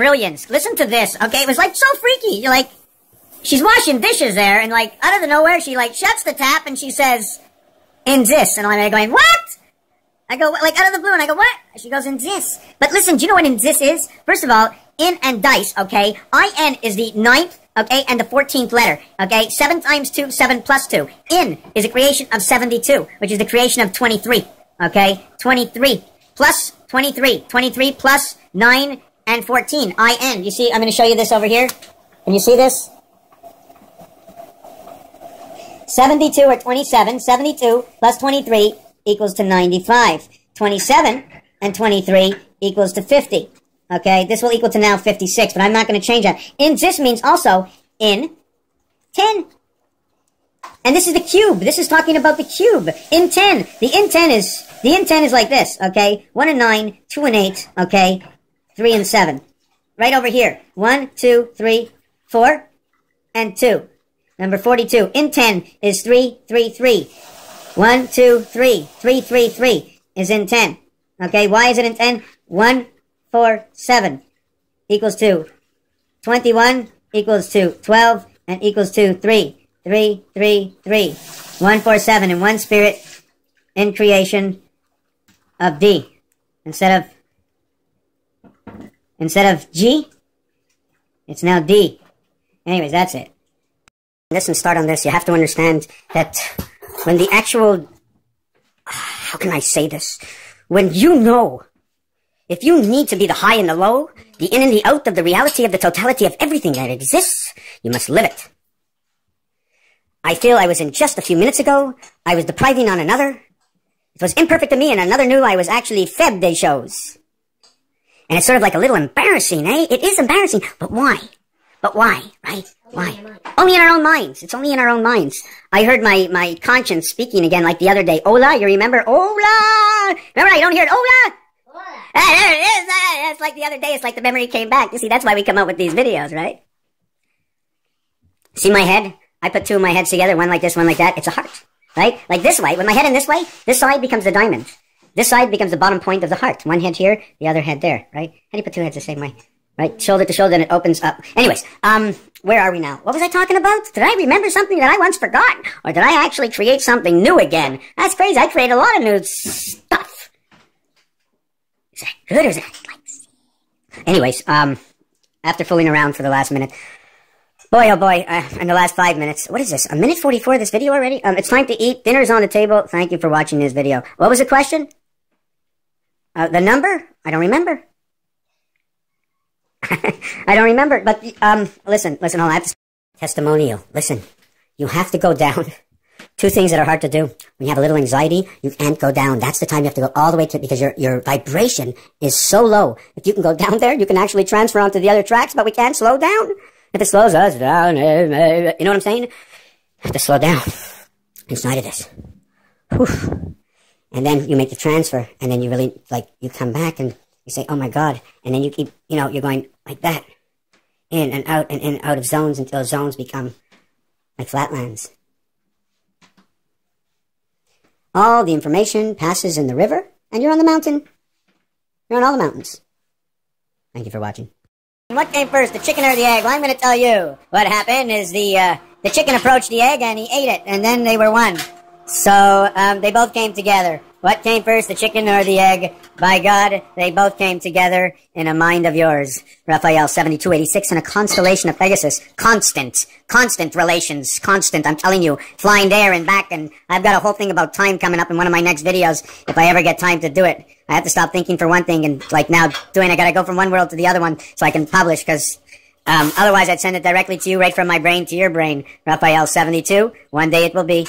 brilliance. Listen to this, okay? It was like so freaky. You're like, she's washing dishes there, and like out of the nowhere, she like shuts the tap and she says, "In this," and I'm like going, "What?" I go like out of the blue, and I go, "What?" She goes, "In this." But listen, do you know what in this is? First of all, in and dice, okay? In is the ninth, okay, and the fourteenth letter, okay? Seven times two, seven plus two. In is a creation of seventy-two, which is the creation of twenty-three, okay? Twenty-three plus 23. 23 plus 9 and 14. IN. You see, I'm going to show you this over here. Can you see this? 72 or 27. 72 plus 23 equals to 95. 27 and 23 equals to 50. Okay, this will equal to now 56, but I'm not going to change that. In this means also in 10. And this is the cube. This is talking about the cube. In 10. The in 10 is, the in 10 is like this, okay? 1 and 9, 2 and 8, okay? 3 and 7. Right over here. 1, 2, 3, 4, and 2. Number 42. In 10 is 3, 3, 3. 1, 2, 3. 3, 3, 3 is in 10. Okay, why is it in 10? 1, 4, 7 equals 2. 21 equals 2. 12 and equals 2. 3 three, three, three. One, four, seven, in one spirit in creation of D. Instead of, instead of G, it's now D. Anyways, that's it. Listen, start on this. You have to understand that when the actual, how can I say this? When you know, if you need to be the high and the low, the in and the out of the reality of the totality of everything that exists, you must live it. I feel I was in just a few minutes ago. I was depriving on another. It was imperfect to me and another knew I was actually feb they shows. And it's sort of like a little embarrassing, eh? It is embarrassing, but why? But why, right? Why? Only in our own minds. It's only in our own minds. I heard my, my conscience speaking again like the other day. Ola, you remember? Ola! Remember, I don't hear it. Ola! Ola! Ah, there it is. Ah, it's like the other day. It's like the memory came back. You see, that's why we come up with these videos, right? See my head? I put two of my heads together, one like this, one like that. It's a heart, right? Like this way, with my head in this way, this side becomes the diamond. This side becomes the bottom point of the heart. One head here, the other head there, right? How do you put two heads the same way? Right? Shoulder to shoulder, and it opens up. Anyways, um, where are we now? What was I talking about? Did I remember something that I once forgot? Or did I actually create something new again? That's crazy. I create a lot of new stuff. Is that good or is that like... Anyways, um, after fooling around for the last minute, Boy, oh boy, uh, in the last five minutes. What is this? A minute 44 of this video already? Um, it's time to eat. Dinner's on the table. Thank you for watching this video. What was the question? Uh, the number? I don't remember. I don't remember. But, um, listen, listen, I'll have. Testimonial. Listen, you have to go down. Two things that are hard to do. When you have a little anxiety, you can't go down. That's the time you have to go all the way to because your, your vibration is so low. If you can go down there, you can actually transfer onto the other tracks, but we can't slow down. If it slows us down, eh, eh, you know what I'm saying? have to slow down inside of this. Whew. And then you make the transfer, and then you really, like, you come back and you say, oh my God. And then you keep, you know, you're going like that. In and out and in and out of zones until zones become like flatlands. All the information passes in the river, and you're on the mountain. You're on all the mountains. Thank you for watching. What came first, the chicken or the egg? Well, I'm going to tell you. What happened is the uh, the chicken approached the egg and he ate it, and then they were one. So um, they both came together. What came first, the chicken or the egg? By God, they both came together in a mind of yours. Raphael 7286 in a constellation of Pegasus. Constant, constant relations, constant. I'm telling you, flying there and back, and I've got a whole thing about time coming up in one of my next videos if I ever get time to do it. I have to stop thinking for one thing and like now doing, I gotta go from one world to the other one so I can publish because um, otherwise I'd send it directly to you right from my brain to your brain. Raphael 72. One day it will be.